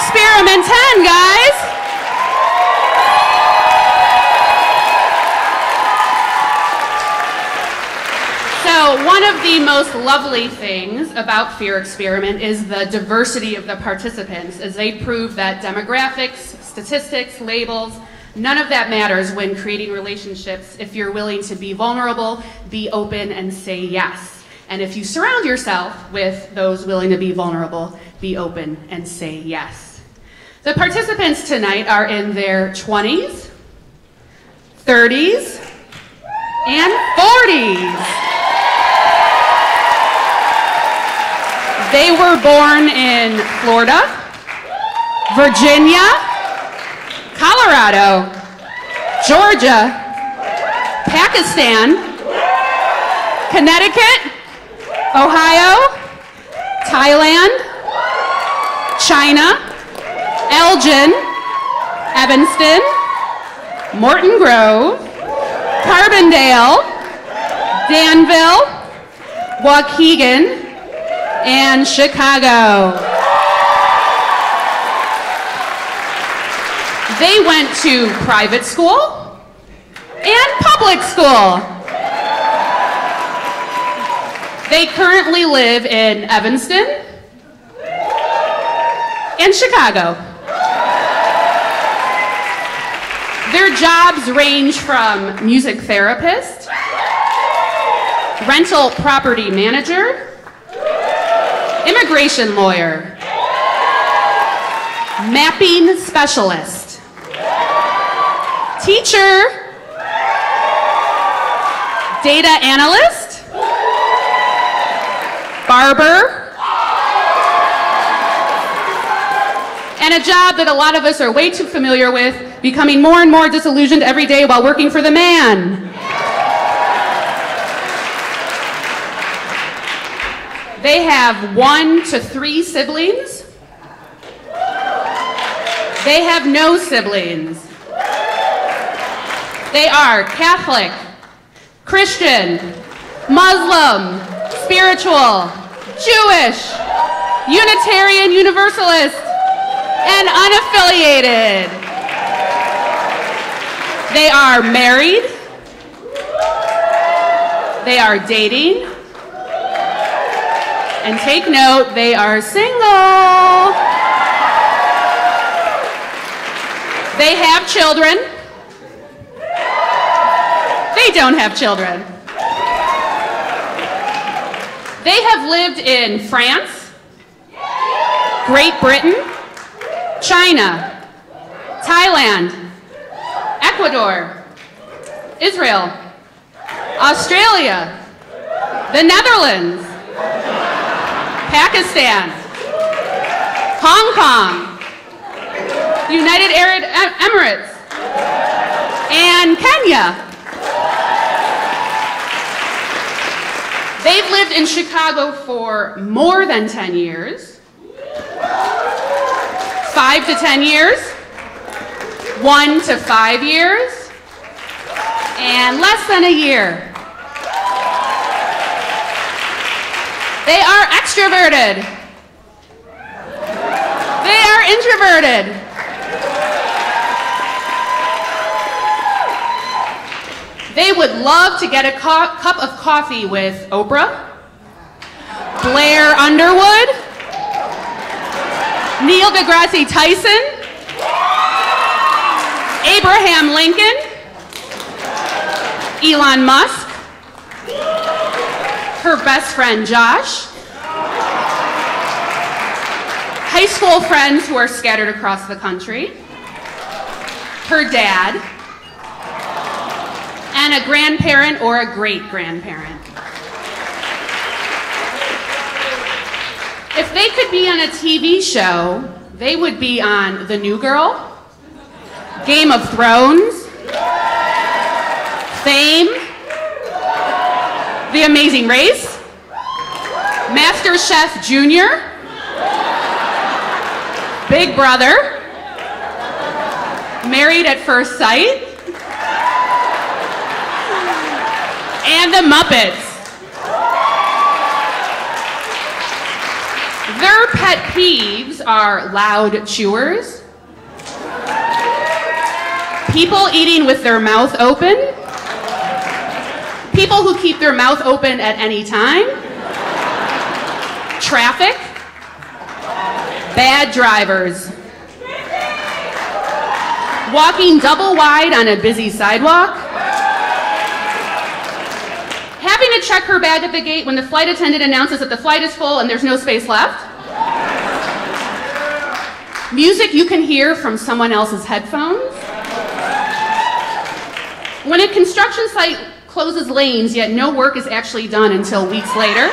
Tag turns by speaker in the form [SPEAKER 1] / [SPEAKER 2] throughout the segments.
[SPEAKER 1] Experiment 10, guys. So, one of the most lovely things about Fear Experiment is the diversity of the participants, as they prove that demographics, statistics, labels, none of that matters when creating relationships if you're willing to be vulnerable, be open, and say yes. And if you surround yourself with those willing to be vulnerable, be open, and say yes. The participants tonight are in their 20s, 30s, and 40s. They were born in Florida, Virginia, Colorado, Georgia, Pakistan, Connecticut, Ohio, Thailand, China, Elgin, Evanston, Morton Grove, Carbondale, Danville, Waukegan, and Chicago. They went to private school and public school. They currently live in Evanston and Chicago. Their jobs range from music therapist, rental property manager, immigration lawyer, mapping specialist, teacher, data analyst, barber, and a job that a lot of us are way too familiar with, becoming more and more disillusioned every day while working for the man. They have one to three siblings. They have no siblings. They are Catholic, Christian, Muslim, spiritual, Jewish, Unitarian Universalist, and unaffiliated. They are married. They are dating. And take note, they are single. They have children. They don't have children. They have lived in France, Great Britain, China, Thailand, Ecuador, Israel, Australia, the Netherlands, Pakistan, Hong Kong, United Arab Emirates, and Kenya. They've lived in Chicago for more than 10 years, five to 10 years, one to five years, and less than a year. They are extroverted. They are introverted. They would love to get a co cup of coffee with Oprah, Blair Underwood, Neil deGrasse Tyson, Abraham Lincoln, Elon Musk, her best friend Josh, high school friends who are scattered across the country, her dad, and a grandparent or a great grandparent. If they could be on a TV show, they would be on The New Girl, Game of Thrones, Fame, the Amazing Race, Master Chef Junior, Big Brother, Married at First Sight, and the Muppets. Their pet peeves are loud chewers. People eating with their mouth open. People who keep their mouth open at any time. Traffic. Bad drivers. Walking double wide on a busy sidewalk. Having to check her bag at the gate when the flight attendant announces that the flight is full and there's no space left. Music you can hear from someone else's headphones. When a construction site closes lanes, yet no work is actually done until weeks later.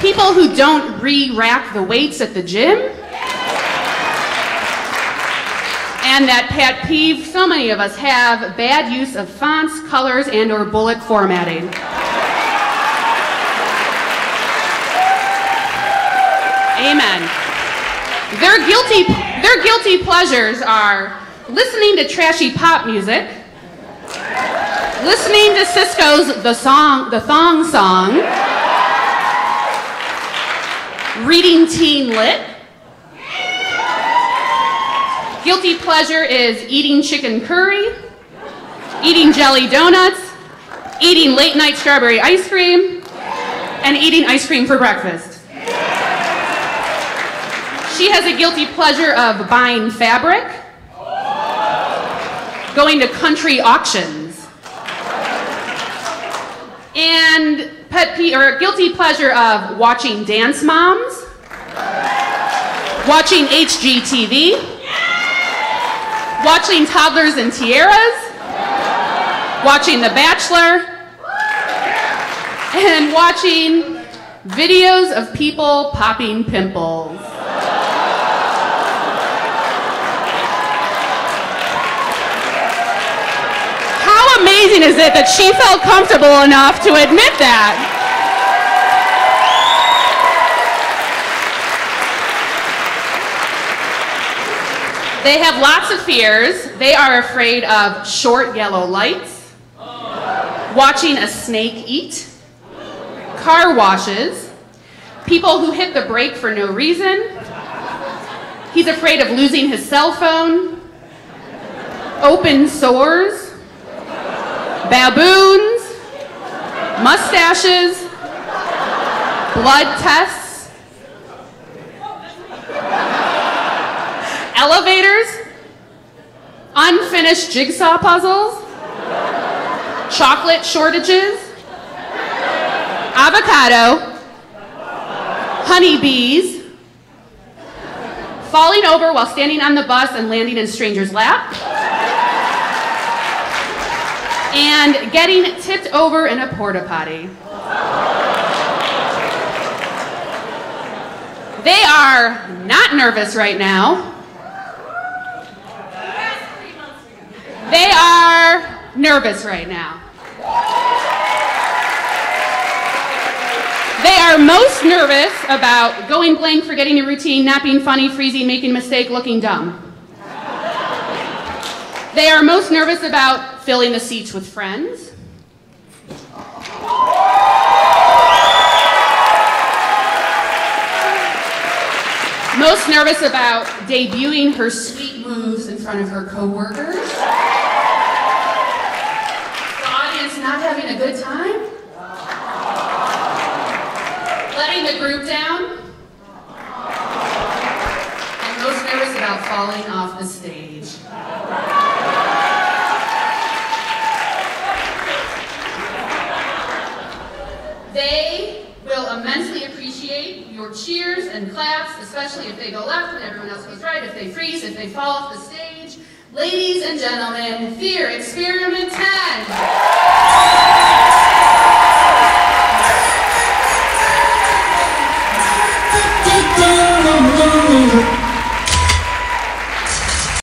[SPEAKER 1] People who don't re-rack the weights at the gym. And that pet peeve so many of us have, bad use of fonts, colors, and or bullet formatting. Amen. Their guilty, their guilty pleasures are listening to trashy pop music, listening to Sisqó's The Song, The Thong Song, reading Teen Lit, Guilty pleasure is eating chicken curry, eating jelly donuts, eating late night strawberry ice cream, and eating ice cream for breakfast. She has a guilty pleasure of buying fabric, going to country auctions, and pet pe- or guilty pleasure of watching Dance Moms, watching HGTV, watching toddlers and tiaras, watching The Bachelor, and watching videos of people popping pimples. Amazing is it that she felt comfortable enough to admit that? They have lots of fears. They are afraid of short yellow lights, watching a snake eat, car washes, people who hit the brake for no reason. He's afraid of losing his cell phone, open sores, baboons, mustaches, blood tests, elevators, unfinished jigsaw puzzles, chocolate shortages, avocado, honeybees, falling over while standing on the bus and landing in stranger's lap, and getting tipped over in a porta potty. They are not nervous right now. They are nervous right now. They are most nervous about going blank, forgetting a routine, not being funny, freezing, making a mistake, looking dumb. They are most nervous about filling the seats with friends. Most nervous about debuting her sweet moves in front of her coworkers. The audience not having a good time? Letting the group down? And most nervous about falling off the stage. And claps, especially if they go left and everyone else goes right, if they freeze, if they fall off the stage. Ladies and gentlemen, Fear Experiment 10.